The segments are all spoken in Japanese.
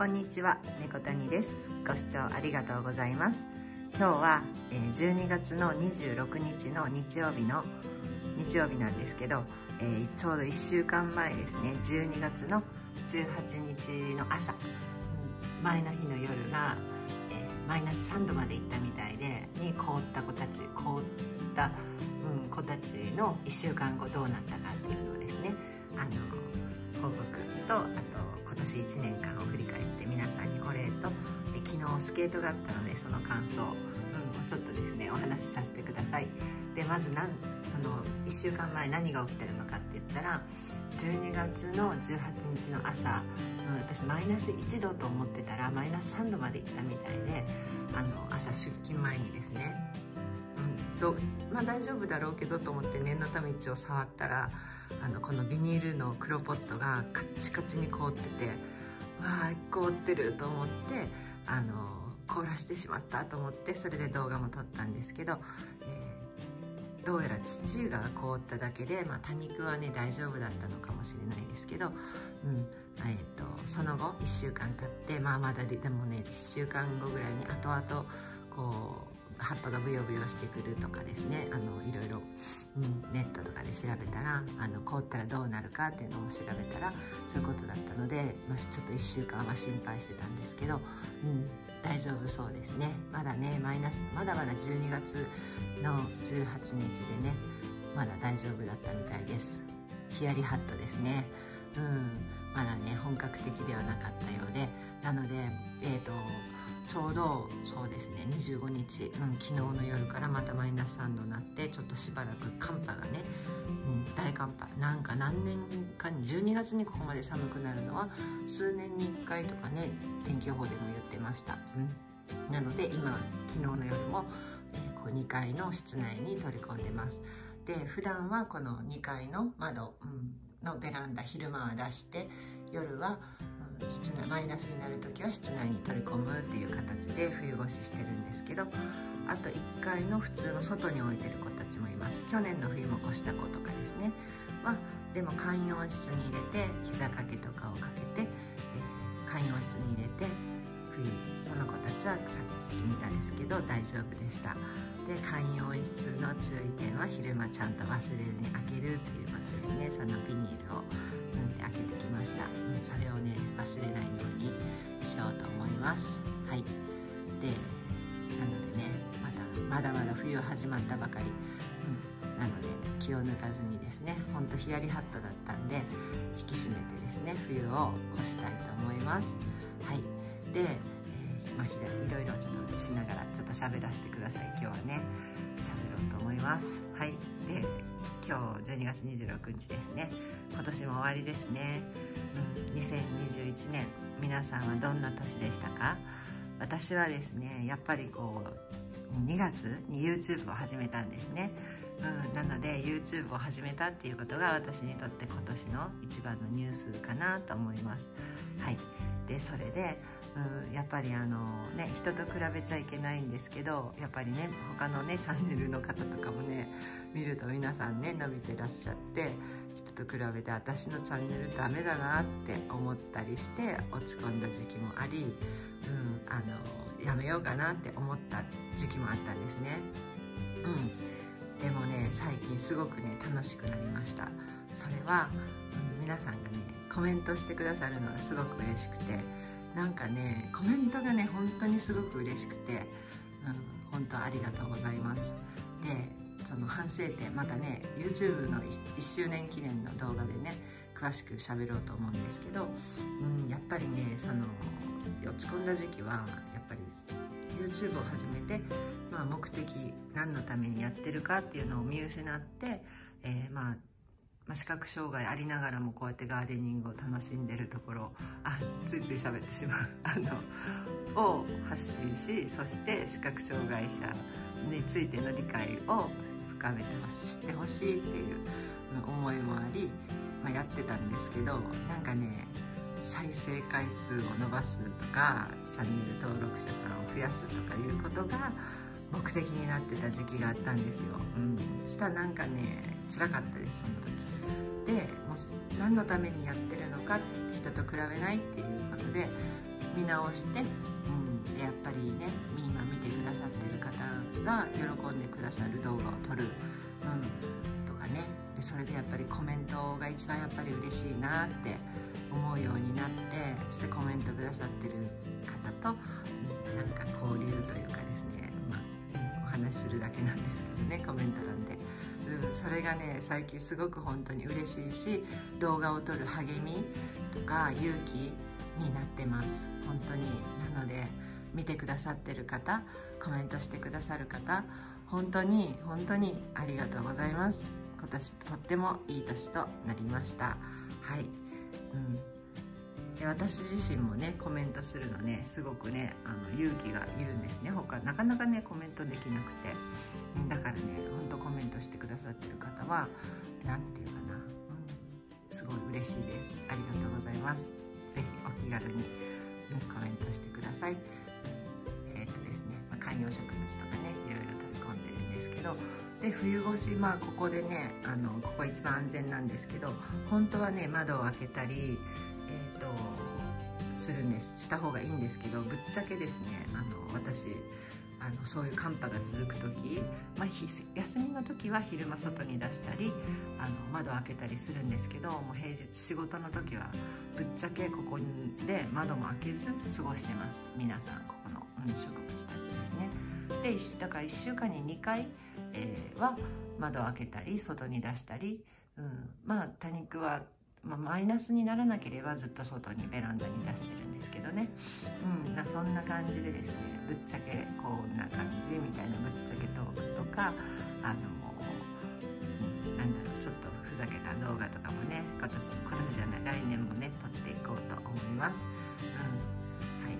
こんにちは猫谷です。ご視聴ありがとうございます。今日は12月の26日の日曜日の日曜日なんですけど、えー、ちょうど1週間前ですね。12月の18日の朝前の日の夜が、えー、マイナス3度まで行ったみたいでに凍った子たち凍った、うん、子たちの1週間後どうなったかっていうのをですねあの報告とあと今年1年間を振り返って皆さんにお礼とえ昨日スケートがあったのでその感想、うん、ちょっとですねお話しさせてください。でまずなんその1週間前何が起きてるのかって言ったら12月の18日の朝、うん、私マイナス1度と思ってたらマイナス3度まで行ったみたいであの朝出勤前にですね、うん、とまあ大丈夫だろうけどと思って念のため一応触ったらあのこのビニールの黒ポットがカッチカチに凍っててわあ凍ってると思ってあの凍らせてしまったと思ってそれで動画も撮ったんですけど、えー、どうやら土が凍っただけで、まあ、多肉はね大丈夫だったのかもしれないですけど、うんえーと、その後1週間経って、まあ、まだでもね1週間後ぐらいに後々こう葉っぱがブヨブヨしてくるとかですね。あのいろいろ、うん、ネットとかで調べたらあの凍ったらどうなるかっていうのを調べたらそういうことだったので、まあ、ちょっと1週間は心配してたんですけど、うん、大丈夫そうですね。まだねマイナスまだまだ12月の18日でねまだ大丈夫だったみたいです。ヒヤリハットですね。うんまだね本格的ではなかったようで。なのでえっ、ー、とちょうどそうですね25日、うん、昨日の夜からまたマイナス3度になってちょっとしばらく寒波がね、うん、大寒波なんか何年かに12月にここまで寒くなるのは数年に1回とかね天気予報でも言ってました、うん、なので今昨日の夜も、えー、こう2階の室内に取り込んでます。で普段はこの2階の窓、うん、のベランダ昼間は出して夜は室内マイナスになる時は室内に取り込むっていう形で冬越ししてるんですけどあと1階の普通の外に置いてる子たちもいます。去年の冬も越した子とかですね。はでも簡易温室に入れて膝掛けとかをかけて、えー、簡易温室に入れて冬その子たちはさっき見たんですけど大丈夫でした。で簡易温室の注意点は昼間ちゃんと忘れずに開けるっていうことですね。そのビニールを、ました、うん、それをね忘れないようにしようと思います。はい。でなのでねまだまだまだ冬始まったばかり、うん、なので気を抜かずにですねほんとヒヤリハットだったんで引き締めてですね冬を越したいと思います。はい。で、えー、まあ、いろいろちょっとしながらちょっと喋らせてください。今日はね喋ろうと思います。はい。で今日12月26日ですね。今年も終わりですね、うん、2021年皆さんはどんな年でしたか？私はですねやっぱりこう2月に YouTube を始めたんですね、うん、なので YouTube を始めたっていうことが私にとって今年の一番のニュースかなと思います。はい。でそれでうん、やっぱりあのね人と比べちゃいけないんですけどやっぱりね他のねチャンネルの方とかもね見ると皆さんね伸びてらっしゃって人と比べて私のチャンネルダメだなって思ったりして落ち込んだ時期もあり、うん、あのやめようかなって思った時期もあったんですね。うん、でもね最近すごくね楽しくなりましたそれは、うん、皆さんがねコメントしてくださるのがすごく嬉しくてなんかねコメントがね本当にすごく嬉しくて、うん、本当ありがとうございます。でその反省点またね YouTube の 1, 周年記念の動画でね詳しく喋ろうと思うんですけど、うん、やっぱりねその落ち込んだ時期はやっぱり YouTube を始めて、まあ、目的何のためにやってるかっていうのを見失って、えー、まあまあ、視覚障害ありながらもこうやってガーデニングを楽しんでるところあついつい喋ってしまう。あのを発信しそして視覚障害者についての理解を深めてほしい知ってほしいっていう思いもあり、まあ、やってたんですけどなんかね再生回数を伸ばすとかチャンネル登録者さんを増やすとかいうことが目的になってた時期があったんですよ。うん、したらなんかね辛かったですその時。でもう何のためにやってるのか人と比べないっていうことで見直して、うん、でやっぱりね今見てくださってる方が喜んでくださる動画を撮る、うん、とかね。でそれでやっぱりコメントが一番やっぱり嬉しいなって思うようになってそしてコメントくださってる方と、うん、なんか交流というか、話するだけなんですけどねコメント欄で。うん、それがね最近すごく本当に嬉しいし動画を撮る励みとか勇気になってます。本当に。なので見てくださってる方コメントしてくださる方本当に本当にありがとうございます。今年とってもいい年となりました。はい、うん、私自身もねコメントするのねすごくねあの勇気がいるんですね。他なかなかねコメントできなくて。だからねほんとコメントしてくださってる方は何て言うかな、うん、すごい嬉しいです。ありがとうございます。是非お気軽に、コメントしてください。えっ、とですね、ま、観葉植物とかねいろいろ取り込んでるんですけど。で冬越しまあここでねあのここ一番安全なんですけど。本当はね窓を開けたり、するんです。した方がいいんですけどぶっちゃけですねあの私あのそういう寒波が続く時、まあ、休みの時は昼間外に出したりあの窓開けたりするんですけどもう平日仕事の時はぶっちゃけここで窓も開けず過ごしてます。皆さんここの、うん、植物たちですね。でだから1週間に2回、えー、は窓開けたり外に出したり、うん、まあ多肉はまあ、マイナスにならなければずっと外にベランダに出してるんですけどね、うん、そんな感じでですねぶっちゃけこんな感じみたいなぶっちゃけトークとかあの、なんだろうちょっとふざけた動画とかもね今年今年じゃない来年もね撮っていこうと思います、うん、はい。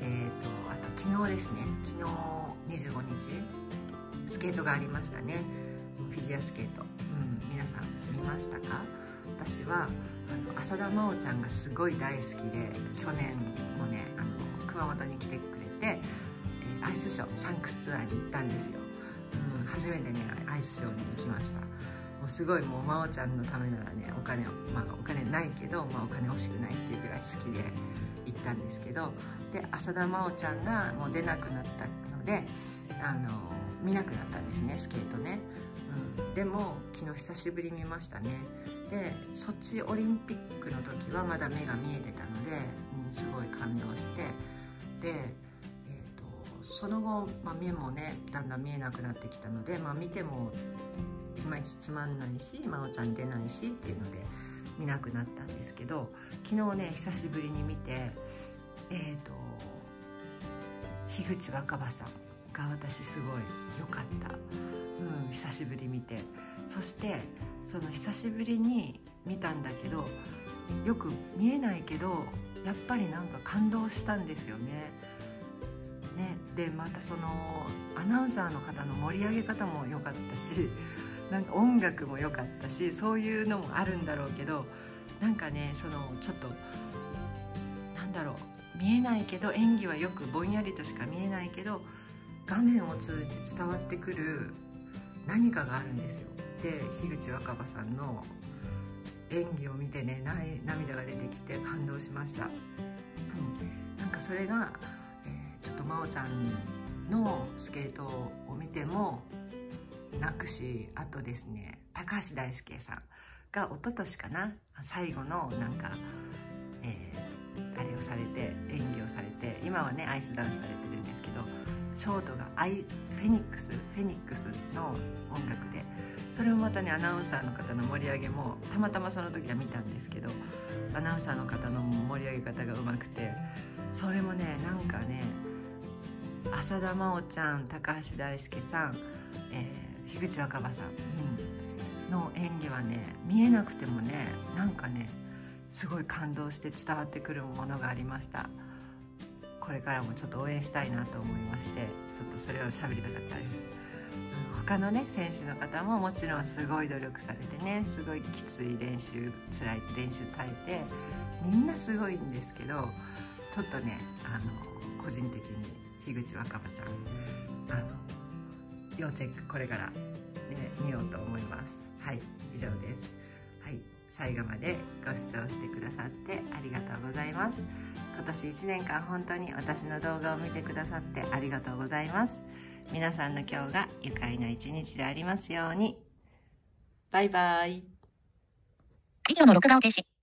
えーとあと昨日ですね。昨日25日スケートがありましたね。フィギュアスケート、うん、皆さん見ましたか？私はあの浅田真央ちゃんがすごい大好きで去年もねあの熊本に来てくれて、えー、アイスショーサンクスツアーに行ったんですよ、うん、初めてねアイスショーに行きました。もうすごいもう真央ちゃんのためならねお金まあお金ないけど、まあ、お金欲しくないっていうぐらい好きで行ったんですけどで浅田真央ちゃんがもう出なくなったのであの見なくなったんですねスケートね、うん、でも昨日久しぶり見ましたね。でソチオリンピックの時はまだ目が見えてたので、うん、すごい感動して。で、えーと、その後、まあ、目もねだんだん見えなくなってきたので、まあ、見てもいまいちつまんないし真央ちゃん出ないしっていうので見なくなったんですけど昨日ね久しぶりに見てえっ、ー、と樋口若葉さん。が私すごい良かった、うん、久しぶり見てそしてその久しぶりに見たんだけどよく見えないけどやっぱりなんか感動したんですよね。ねでまたそのアナウンサーの方の盛り上げ方も良かったし なんか音楽も良かったしそういうのもあるんだろうけどなんかねそのちょっとなんだろう見えないけど演技はよくぼんやりとしか見えないけど画面を通じて伝わってくる何かがあるんですよ。で樋口若葉さんの演技を見てね涙が出てきて感動しました、うん、なんかそれが、えー、ちょっと真央ちゃんのスケートを見ても泣くしあとですね高橋大輔さんが一昨年かな最後のなんか、えー、あれをされて演技をされて今はねアイスダンスされてるんですけどショートがアイフェニックスフェニックスの音楽でそれをまたねアナウンサーの方の盛り上げもたまたまその時は見たんですけどアナウンサーの方の盛り上げ方がうまくてそれもねなんかね浅田真央ちゃん高橋大輔さん、えー、樋口若葉さん、うん、の演技はね見えなくてもねなんかねすごい感動して伝わってくるものがありました。これからもちょっと応援したいなと思いましてちょっとそれを喋りたかったです。他のね選手の方ももちろんすごい努力されてねすごいきつい練習辛い練習耐えてみんなすごいんですけどちょっとねあの個人的に樋口若葉ちゃんあの要チェックこれから、ね、見ようと思います。最後までご視聴してくださってありがとうございます。今年1年間本当に私の動画を見てくださってありがとうございます。皆さんの今日が愉快な一日でありますように。バイバイ。ビデオの録画を停止。